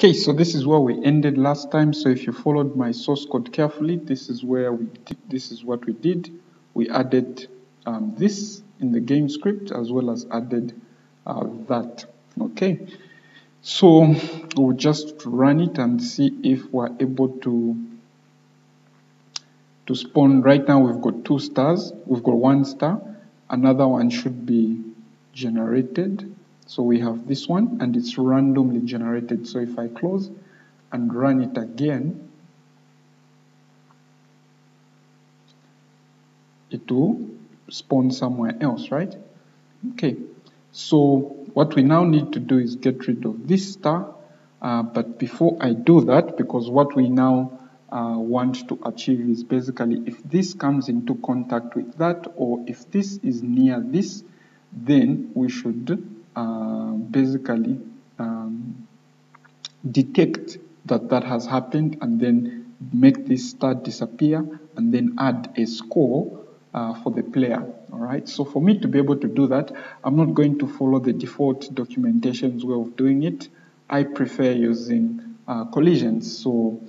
Okay, so this is where we ended last time. So if you followed my source code carefully, this is where we did, this is what we did. We added um, this in the game script as well as added uh, that. Okay, so we'll just run it and see if we're able to to spawn. Right now we've got two stars. We've got one star. Another one should be generated so we have this one and it's randomly generated. So if I close and run it again, it will spawn somewhere else, right? Okay, so what we now need to do is get rid of this star. Uh, but before I do that, because what we now uh, want to achieve is basically if this comes into contact with that or if this is near this, then we should uh, basically um, detect that that has happened and then make this star disappear and then add a score uh, for the player all right? So for me to be able to do that I'm not going to follow the default documentation's way of doing it. I prefer using uh, collisions. So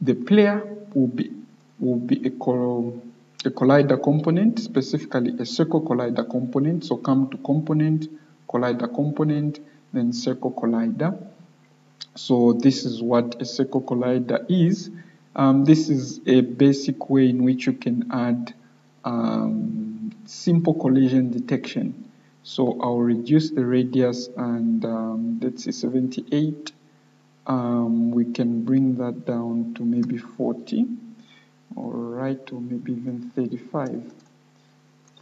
the player will be will be a, col a collider component specifically a circle collider component. So come to component collider component, then circle collider. So this is what a circle collider is. Um, this is a basic way in which you can add um, simple collision detection. So I'll reduce the radius and um, let's say 78. Um, we can bring that down to maybe 40. All right, or maybe even 35.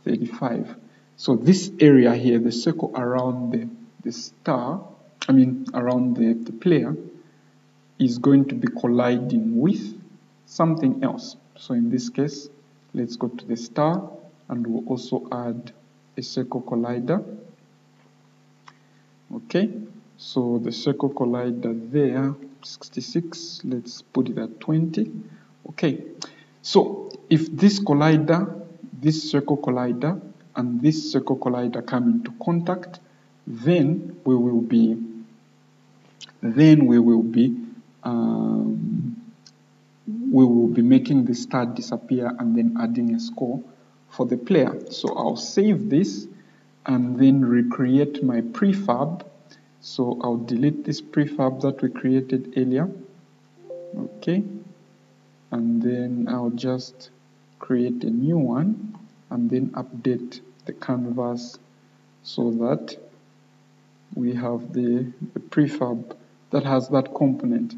35. So this area here, the circle around the, the star, I mean around the, the player, is going to be colliding with something else. So in this case, let's go to the star and we'll also add a circle collider. Okay, so the circle collider there, 66, let's put it at 20. Okay, so if this collider, this circle collider and this circle collider come into contact, then we will be then we will be um, we will be making the star disappear and then adding a score for the player. So I'll save this and then recreate my prefab. So I'll delete this prefab that we created earlier. Okay. And then I'll just create a new one and then update the canvas so that we have the, the prefab that has that component.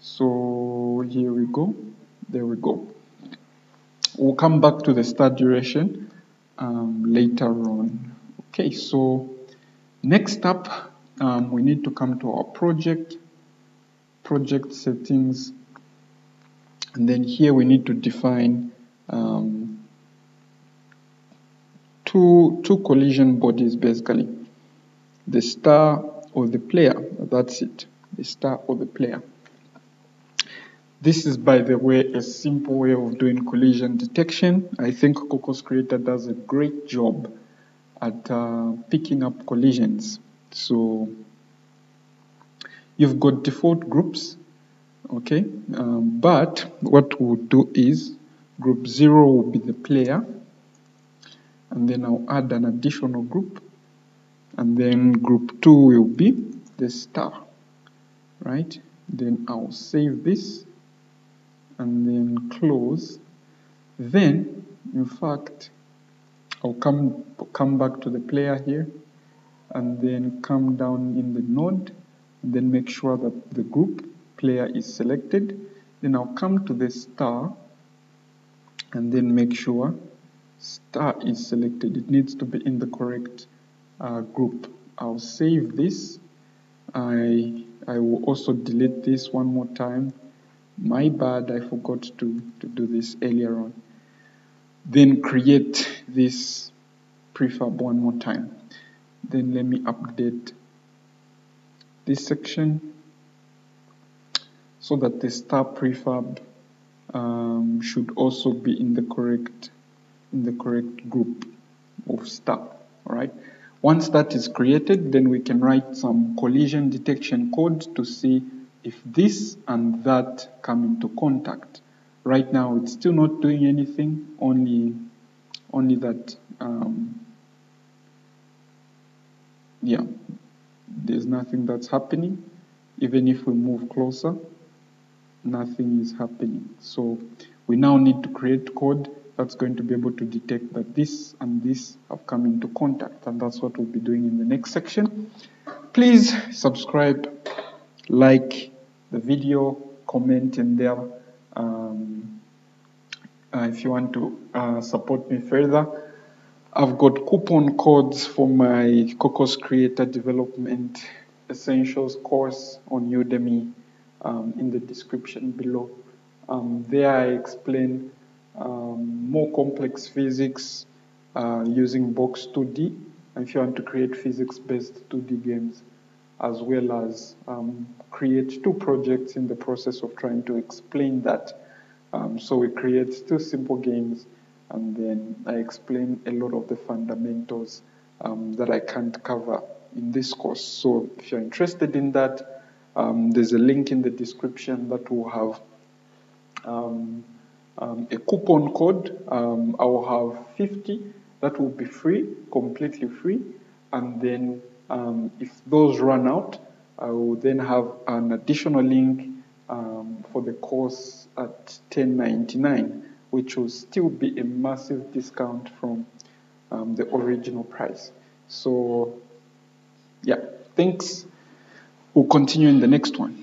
So here we go. There we go. We'll come back to the start duration um, later on. Okay so next up um, we need to come to our project project settings. And then here we need to define um, two two collision bodies basically. The star or the player that's it the star or the player. This is by the way a simple way of doing collision detection. I think cocos creator does a great job at uh, picking up collisions. So you've got default groups okay? Um, but what we'll do is group 0 will be the player and then I'll add an additional group and then group 2 will be the star right? Then I'll save this and then close. Then in fact I'll come come back to the player here and then come down in the node then make sure that the group player is selected. Then I'll come to the star and then make sure star is selected it needs to be in the correct uh, group. I'll save this. I I will also delete this one more time. My bad I forgot to, to do this earlier on. Then create this prefab one more time. Then let me update this section so that the star prefab um, should also be in the correct the correct group of star all right Once that is created, then we can write some collision detection code to see if this and that come into contact. Right now, it's still not doing anything, only, only that, um, yeah, there's nothing that's happening. Even if we move closer, nothing is happening. So we now need to create code that's going to be able to detect that this and this have come into contact and that's what we'll be doing in the next section. Please subscribe, like the video, comment in there um, uh, if you want to uh, support me further. I've got coupon codes for my Cocos Creator Development Essentials course on Udemy um, in the description below. Um, there I explain um, more complex physics uh, using Box 2D if you want to create physics-based 2D games as well as um, create two projects in the process of trying to explain that. Um, so we create two simple games and then I explain a lot of the fundamentals um, that I can't cover in this course. So if you're interested in that, um, there's a link in the description that will have um, a coupon code. Um, I will have 50 that will be free, completely free. And then um, if those run out, I will then have an additional link um, for the course at 10.99, which will still be a massive discount from um, the original price. So, yeah, thanks. We'll continue in the next one.